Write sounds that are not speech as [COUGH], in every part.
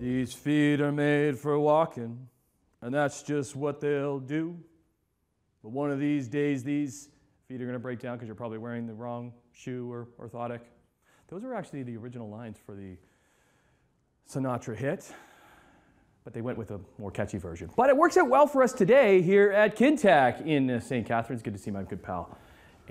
These feet are made for walking, and that's just what they'll do. But one of these days, these feet are going to break down because you're probably wearing the wrong shoe or orthotic. Those are actually the original lines for the Sinatra hit, but they went with a more catchy version. But it works out well for us today here at Kintec in St. Catharines. Good to see my good pal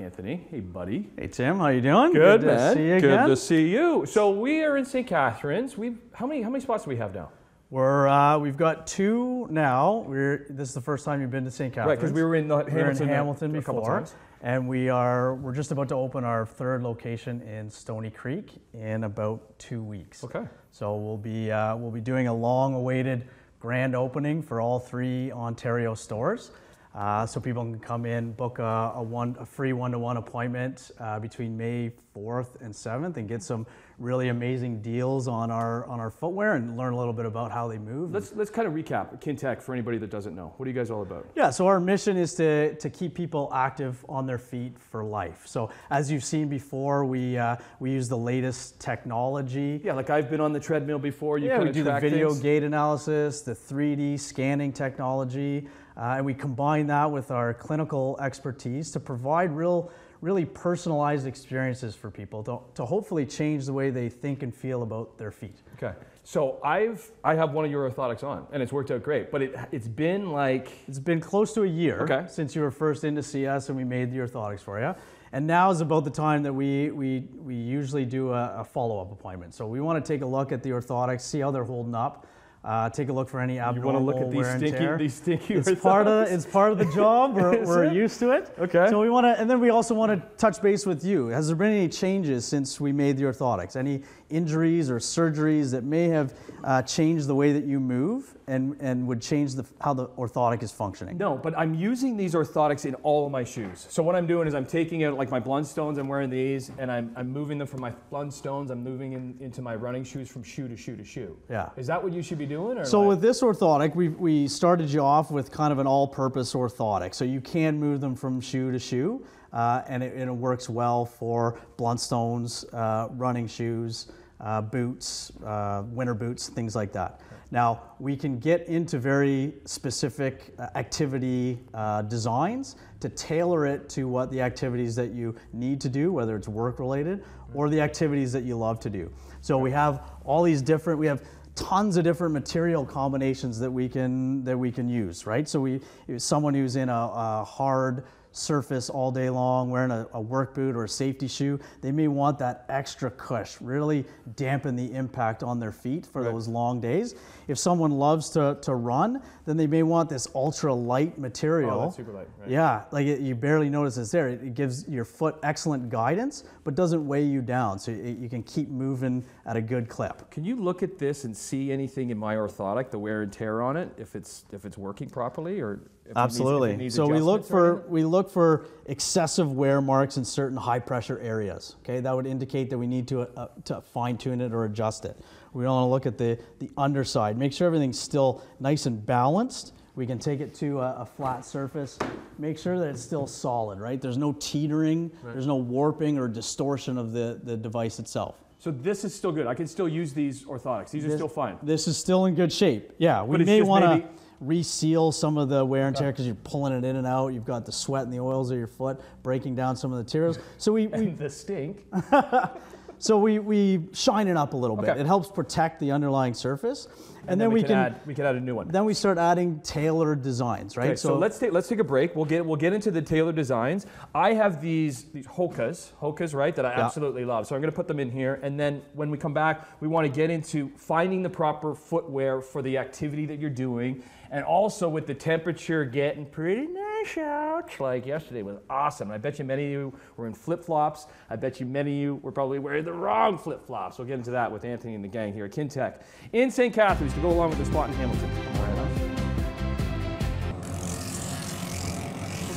Anthony. Hey, buddy. Hey Tim, how you doing? Good, to man. see you Good again. to see you. So we are in St. Catharines. We how many how many spots do we have now? We're uh, we've got two now. We're this is the first time you've been to St. Catharines. Right, because we were in the We were in Hamilton, uh, Hamilton a couple before, times. and we are we're just about to open our third location in Stoney Creek in about two weeks. Okay. So we'll be uh, we'll be doing a long-awaited grand opening for all three Ontario stores. Uh, so people can come in, book a, a one a free one-to-one appointment uh, between May 4th and 7th, and get some really amazing deals on our on our footwear and learn a little bit about how they move. Let's let's kind of recap Kintec for anybody that doesn't know. What are you guys all about? Yeah, so our mission is to, to keep people active on their feet for life. So as you've seen before, we, uh, we use the latest technology. Yeah, like I've been on the treadmill before. You Yeah, we do the video things. gait analysis, the 3D scanning technology, uh, and we combine that with our clinical expertise to provide real, really personalized experiences for people to, to hopefully change the way they think and feel about their feet. Okay. So I've I have one of your orthotics on, and it's worked out great. But it it's been like It's been close to a year Okay. since you were first in to see us and we made the orthotics for you. And now is about the time that we, we, we usually do a, a follow up appointment. So we want to take a look at the orthotics, see how they're holding up, uh, take a look for any abnormal. you want to look at these stinky these stinky. it's part of it's part of the job. We're, [LAUGHS] we're used to it. Okay. So we want to, and then we also want to touch base with you. Has there been any changes since we made the orthotics? Any injuries or surgeries that may have uh, changed the way that you move and and would change the how the orthotic is functioning? No, but I'm using these orthotics in all of my shoes. So what I'm doing is I'm taking out like my Blundstones, I'm wearing these, and I'm, I'm moving them from my Blundstones, I'm moving in, into my running shoes from shoe to shoe to shoe. Yeah. Is that what you should be doing? Or So with this orthotic, we, we started you off with kind of an all-purpose orthotic. So you can move them from shoe to shoe, uh, and, it, and it works well for Blundstones, uh, running shoes, uh, boots, uh, winter boots, things like that. Now we can get into very specific uh, activity uh, designs to tailor it to what the activities that you need to do, whether it's work-related or the activities that you love to do. So we have all these different. We have tons of different material combinations that we can that we can use, right? So we someone who's in a, a hard surface all day long, wearing a, a work boot or a safety shoe, they may want that extra cush, really dampen the impact on their feet for those long days. If someone loves to, to run, then they may want this ultra light material. Oh, super light, right. Yeah, like it, you barely notice it's there. It, it gives your foot excellent guidance, but doesn't weigh you down, so it, you can keep moving at a good clip. Can you look at this and see anything in my orthotic, the wear and tear on it, if it's if it's working properly or it needs- Absolutely. needs so we look for we look for excessive wear marks in certain high pressure areas. Okay, that would indicate that we need to uh, to fine tune it or adjust it. We want to look at the the underside, make sure everything's still nice and balanced. We can take it to a, a flat surface, make sure that it's still solid. Right, there's no teetering, there's no warping or distortion of the the device itself. So this is still good. I can still use these orthotics. These are still fine. This is still in good shape. Yeah, we may want to reseal some of the wear and tear because you're pulling it in and out. You've got the sweat and the oils of your foot breaking down some of the materials. [LAUGHS] So we, we the stink. [LAUGHS] so we, we shine it up a little bit. Okay. it helps protect the underlying surface, and, then, we, can, add we can add a new one. then we start adding tailored designs, right? Okay, so, let's take let's take a break. We'll get we'll get into the tailored designs. I have these these Hokas, Hokas, right, that I Yeah. absolutely love. So I'm going to put them in here, and then when we come back, we want to get into finding the proper footwear for the activity that you're doing, and also with the temperature getting pretty nice out. Like yesterday was awesome. I bet you many of you were in flip flops. I bet you many of you were probably wearing the wrong flip flops. We'll get into that with Anthony and the gang here at Kintec in St. Catharines to go along with the spot in Hamilton.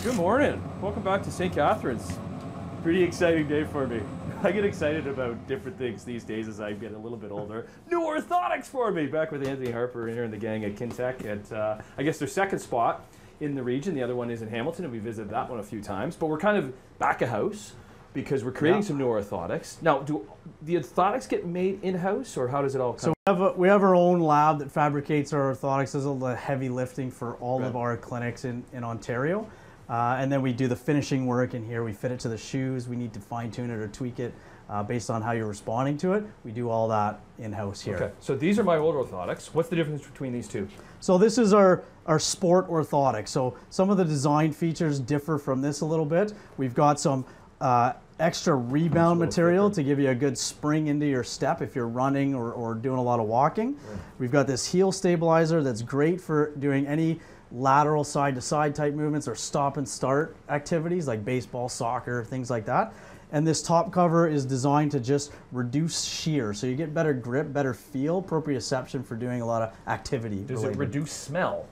Good morning. Welcome back to St. Catharines. Pretty exciting day for me. [LAUGHS] I get excited about different things these days as I get a little bit older. New orthotics for me. Back with Anthony Harper here in the gang at Kintec at, uh, I guess, their second spot in the region. The other one is in Hamilton, and we visited that one a few times. But we're kind of back of house because we're creating Yeah. some new orthotics. Now, do the orthotics get made in house, or how does it all come? So we have, a, we have our own lab that fabricates our orthotics. Does all the heavy lifting for all of our clinics in, in Ontario. Uh, and then we do the finishing work in here. We fit it to the shoes. We need to fine tune it or tweak it uh, based on how you're responding to it. We do all that in house here. okay, so these are my old orthotics. What's the difference between these two? So this is our, our sport orthotic. So some of the design features differ from this a little bit. We've got some uh, extra rebound material thicker. to give you a good spring into your step if you're running or, or doing a lot of walking. We've got this heel stabilizer that's great for doing any lateral side to side type movements or stop and start activities like baseball, soccer, things like that. And this top cover is designed to just reduce shear. So you get better grip, better feel, proprioception for doing a lot of activity. Does it reduce smell?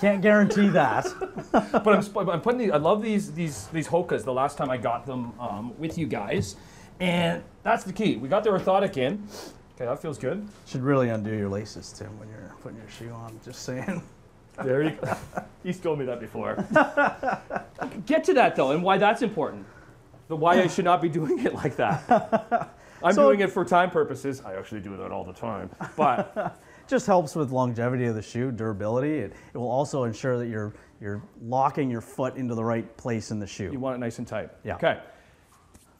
Can't guarantee that. [LAUGHS] but I'm, I'm putting these. I love these these these hokas. The last time I got them um, with you guys, and that's the key. We got the orthotic in. Okay, that feels good. Should really undo your laces, Tim, when you're putting your shoe on. Just saying. There you go. He's told me that before. [LAUGHS] Get to that though, and why that's important. The why I should not be doing it like that. [LAUGHS] I'm So- doing it for time purposes. I actually do that all the time. But [LAUGHS] Just helps with longevity of the shoe, durability. It, it will also ensure that you're you're locking your foot into the right place in the shoe. you want it nice and tight. Yeah. Okay.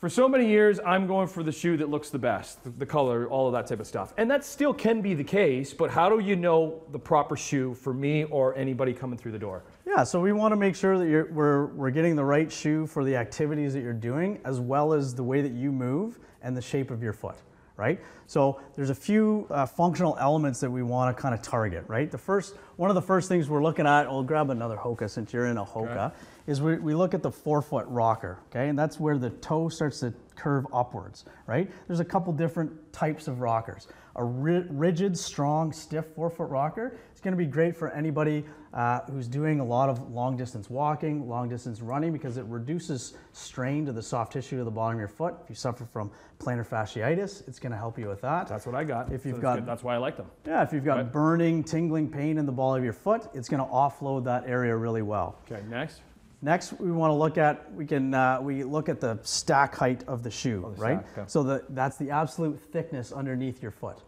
For so many years, I'm going for the shoe that looks the best, the, color, all of that type of stuff. And that still can be the case, but how do you know the proper shoe for me or anybody coming through the door? Yeah, so we want to make sure that you're, we're, we're getting the right shoe for the activities that you're doing, as well as the way that you move and the shape of your foot, right? So there's a few uh, functional elements that we want to kind of target, right? The first, one of the first things we're looking at, we'll grab another Hoka since you're in a Hoka, Okay. is we, we look at the forefoot rocker, okay? And that's where the toe starts to curve upwards, right? There's a couple different types of rockers. A ri- rigid, strong, stiff forefoot rocker It's going to be great for anybody uh, who's doing a lot of long distance walking, long distance running, because it reduces strain to the soft tissue of the bottom of your foot. If you suffer from plantar fasciitis, it's going to help you with that. That's what I got. If you've that's got- good. that's why I like them. yeah, if you've got Right. burning, tingling pain in the ball of your foot, it's going to offload that area really well. Okay, next. Next, we want to look at we can uh, we look at the stack height of the shoe, Oh, the right? stack, okay. So the, that's the absolute thickness underneath your foot.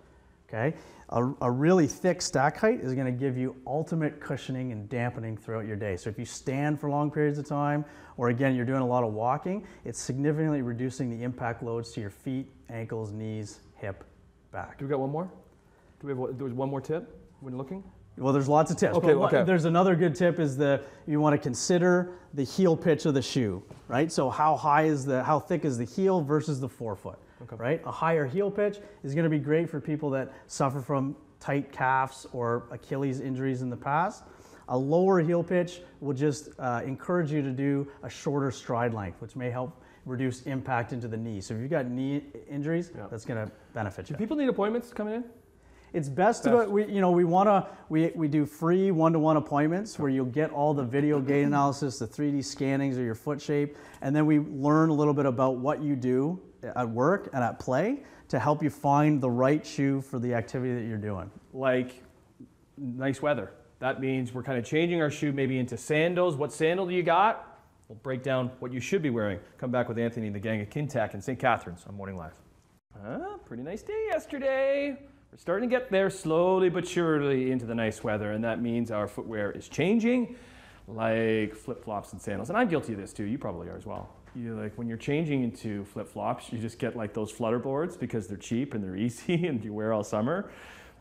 Okay, a, a really thick stack height is going to give you ultimate cushioning and dampening throughout your day. So if you stand for long periods of time, or again you're doing a lot of walking, it's significantly reducing the impact loads to your feet, ankles, knees, hip, back. Do we got one more? Do we have there was one more tip when looking? Well, there's lots of tips. Okay, okay. There's another good tip is that you want to consider the heel pitch of the shoe, right? So how high is the how thick is the heel versus the forefoot, Okay. right? A higher heel pitch is going to be great for people that suffer from tight calves or Achilles injuries in the past. A lower heel pitch will just uh, encourage you to do a shorter stride length, which may help reduce impact into the knee. So if you've got knee injuries, Yeah. that's going to benefit you. Do people need appointments coming in? It's best, to Best. go, we, you know, we want to, we, we do free one-to-one appointments where you'll get all the video gait analysis, the 3D scannings of your foot shape, and then we learn a little bit about what you do at work and at play to help you find the right shoe for the activity that you're doing. Like nice weather. That means we're kind of changing our shoe maybe into sandals. What sandal do you got? We'll break down what you should be wearing. Come back with Anthony and the gang at Kintec in St. Catharines on Morning Live. Ah, pretty nice day yesterday. We're starting to get there slowly but surely into the nice weather, and that means our footwear is changing, like flip flops and sandals. And I'm guilty of this too. You probably are as well. You like when you're changing into flip flops, you just get like those flutter boards because they're cheap and they're [LAUGHS] easy and you wear all summer.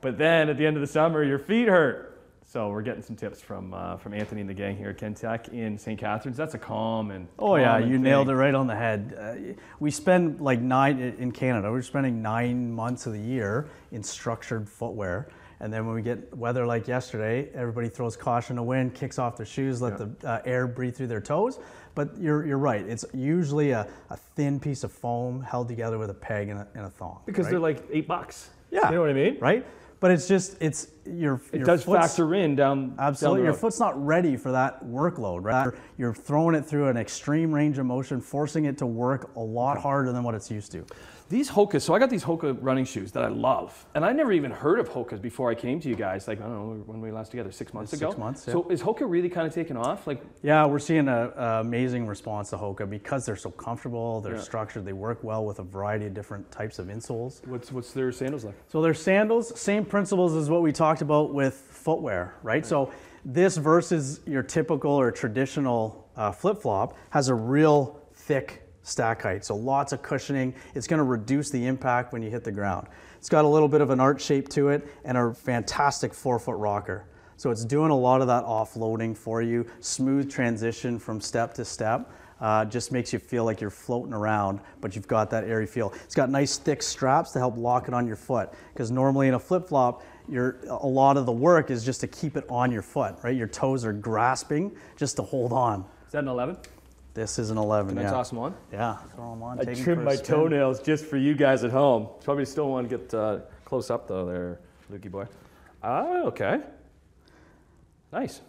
But then at the end of the summer, your feet hurt. So we're getting some tips from uh, from Anthony and the gang here at Kintec in St. Catharines. That's a calm and Oh yeah, you nailed it right on the head. Uh, we spend like nine in Canada. We're spending nine months of the year in structured footwear, and then when we get weather like yesterday, everybody throws caution to wind, kicks off their shoes, let the uh, air breathe through their toes. But you're, you're right. It's usually a, a thin piece of foam held together with a peg and a, and a thong. Because right? they're like eight bucks. Yeah. You know what I mean? right. But it's just it's your It your does factor in down. Absolutely. Down Your foot's not ready for that workload, right? You're throwing it through an extreme range of motion, forcing it to work a lot harder than what it's used to. These Hoka, so I got these Hoka running shoes that I love. And I never even heard of Hokas before I came to you guys. Like, I don't know, when we last together, six months Six ago? months, yeah. So is Hoka really kind of taking off? Like, Yeah, we're seeing an amazing response to Hoka because they're so comfortable, they're Yeah. structured, they work well with a variety of different types of insoles. what's, what's their sandals like? So they're sandals, same principles as what we talked about with footwear, right? So this versus your typical or traditional uh, flip flop has a real thick stack height. So lots of cushioning. It's going to reduce the impact when you hit the ground. It's got a little bit of an arch shape to it and a fantastic forefoot rocker. So it's doing a lot of that offloading for you, smooth transition from step to step. Uh, just makes you feel like you're floating around, but you've got that airy feel. It's got nice thick straps to help lock it on your foot. Because normally in a flip flop, you're, a lot of the work is just to keep it on your foot, right? Your toes are grasping just to hold on. Is that an 11? This is an 11. Can I yeah. toss them on? Yeah, throw them on. I trimmed my spin. toenails just for you guys at home. Probably still want to get uh, close up though, there, Lukey boy. Ah, okay. Nice.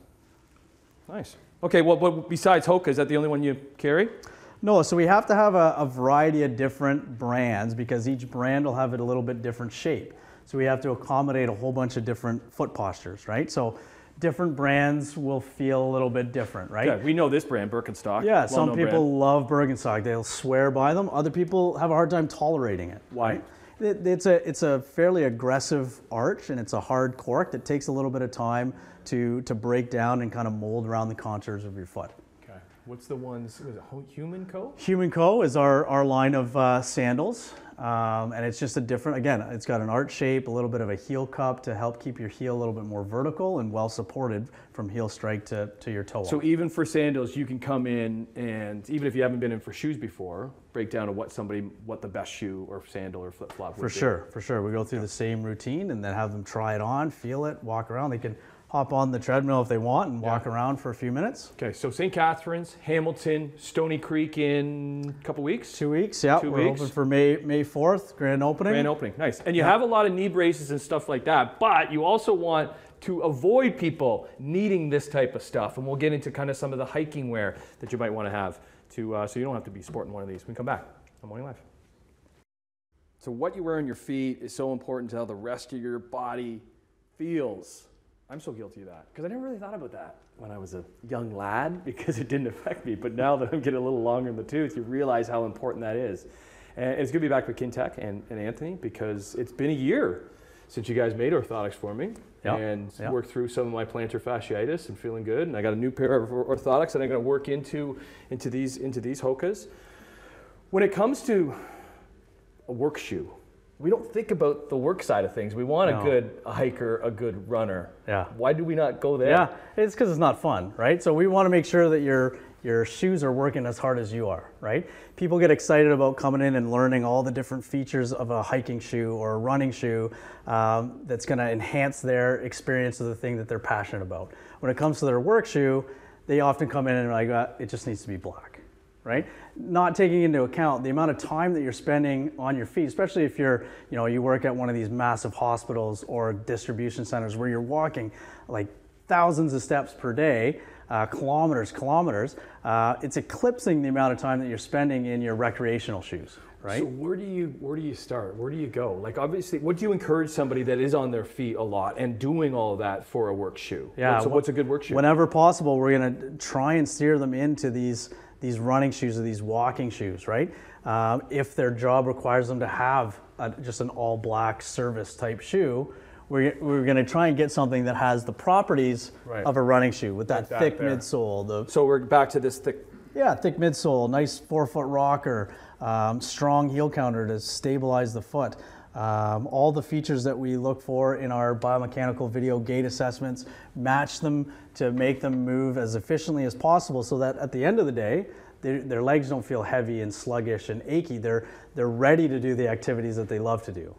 Nice. Okay, well, but besides Hoka, is that the only one you carry? No, so we have to have a, a variety of different brands because each brand will have it a little bit different shape. So we have to accommodate a whole bunch of different foot postures, right? So different brands will feel a little bit different, right? Yeah, we know this brand, Birkenstock. Yeah, some people brand. love Birkenstock. They'll swear by them. Other people have a hard time tolerating it. Why? It, it's a it's a fairly aggressive arch and it's a hard cork that takes a little bit of time to to break down and kind of mold around the contours of your foot. Okay. What's the ones? Was it Human Co? Human Co is our, our line of uh, sandals. Um, and it's just a different, again, it's got an art shape, a little bit of a heel cup to help keep your heel a little bit more vertical and well supported from heel strike to, to your toe. So even for sandals, you can come in and even if you haven't been in for shoes before, break down to what somebody, what the best shoe or sandal or flip flop. For sure, for sure. We go through the same routine and then have them try it on, feel it, walk around. They can hop on the treadmill if they want and walk around for a few minutes. Okay, so St. Catharines, Hamilton, Stoney Creek in a couple weeks. Two weeks, yeah. Two we're weeks. open for May May 4th, grand opening. Grand opening, nice. And you have a lot of knee braces and stuff like that, but you also want to avoid people needing this type of stuff. And we'll get into kind of some of the hiking wear that you might want to have to, uh, so you don't have to be sporting one of these. We can come back on Morning Live. So what you wear on your feet is so important to how the rest of your body feels. I'm so guilty of that because I never really thought about that when I was a young lad [LAUGHS] because it didn't affect me. But now that I'm getting a little longer in the tooth, you realize how important that is. And it's good to be back with Kintec and, and Anthony because it's been a year since you guys made orthotics for me Yeah, and yeah. worked through some of my plantar fasciitis and feeling good. And I got a new pair of orthotics that I'm going to work into into these into these Hokas. When it comes to a work shoe, we don't think about the work side of things. We want No. a good hiker, a good runner. Yeah. Why do we not go there? Yeah, it's because it's not fun, right? So we want to make sure that your your shoes are working as hard as you are, right? People get excited about coming in and learning all the different features of a hiking shoe or a running shoe um, that's going to enhance their experience of the thing that they're passionate about. When it comes to their work shoe, they often come in and like, uh, it just needs to be black, right? Not taking into account the amount of time that you're spending on your feet, especially if you're, you know, you work at one of these massive hospitals or distribution centers where you're walking like thousands of steps per day, uh, kilometers, kilometers. Uh, it's eclipsing the amount of time that you're spending in your recreational shoes, right? So where do you where do you start? Where do you go? Like obviously, what do you encourage somebody that is on their feet a lot and doing all of that for a work shoe? Yeah, So wh- what's a good work shoe? Whenever possible, we're going to try and steer them into these these running shoes or these walking shoes, right? Um, if their job requires them to have a, just an all black service type shoe, we're, we're going to try and get something that has the properties Right. of a running shoe with that that thick there. midsole, the so we're back to this thick. yeah, thick midsole, nice forefoot rocker, um, strong heel counter to stabilize the foot. Um, all the features that we look for in our biomechanical video gait assessments, match them to make them move as efficiently as possible so that at the end of the day, their, their legs don't feel heavy and sluggish and achy. They're, they're ready to do the activities that they love to do.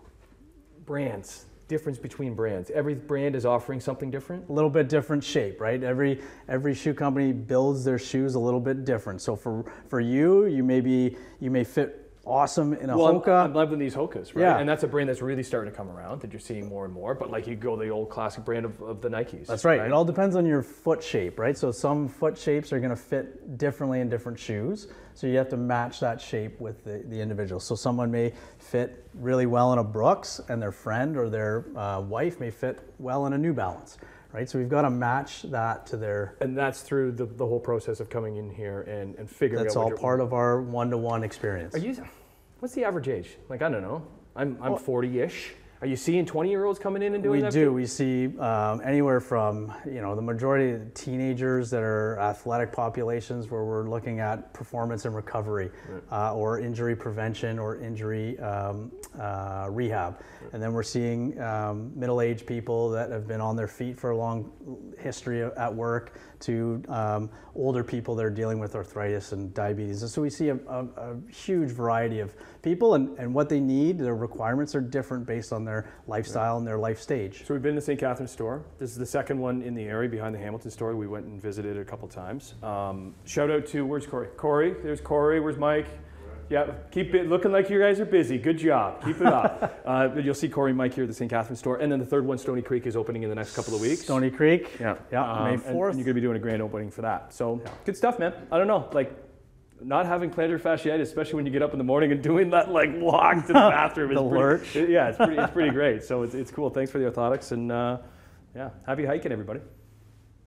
brands difference between brands every brand is offering something different a little bit different shape, right? Every every shoe company builds their shoes a little bit different. So for for you, you may be you may fit awesome in a Well, I'm- Hoka. I'm loving these Hokas, right? Yeah. And that's a brand that's really starting to come around that you're seeing more and more. But like you go the old classic brand of, of the Nikes. That's right. It all depends on your foot shape, right? So some foot shapes are going to fit differently in different shoes. So you have to match that shape with the, the individual. So someone may fit really well in a Brooks, and their friend or their uh, wife may fit well in a New Balance, right? So we've got to match that to their. And that's through the, the whole process of coming in here and, and figuring That's all part of our one-to-one experience. Are you? What's the average age? Like I don't know. I'm I'm 40-ish. Are you seeing 20-year-olds coming in and doing We that? do. We see um, anywhere from you know the majority of the teenagers that are athletic populations where we're looking at performance and recovery, uh, or injury prevention or injury um, uh, rehab, and then we're seeing um, middle-aged people that have been on their feet for a long history at work to um, older people that are dealing with arthritis and diabetes. And so we see a, a, a huge variety of people and, and what they need. Their requirements are different based on their lifestyle and their life stage. So we've been to St. Catharines store. This is the second one in the area behind the Hamilton store. We went and visited a couple times. Um, shout out to where's Corey? Corey, there's Corey. Where's Mike? Yeah, keep it looking like you guys are busy. Good job. Keep it up. [LAUGHS] uh, you'll see Corey and Mike here at the St. Catharines store. And then the third one, Stoney Creek, is opening in the next couple of weeks. Stoney Creek. Yeah, Yeah, Um, May 4th. And, you're going to be doing a grand opening for that. So good stuff, man. I don't know, like not having plantar fasciitis, especially when you get up in the morning and doing that like walk to the [LAUGHS] bathroom. is The pretty, lurch. Yeah, it's pretty, it's pretty great. So it's, it's cool. Thanks for the orthotics and uh, yeah, happy hiking, everybody.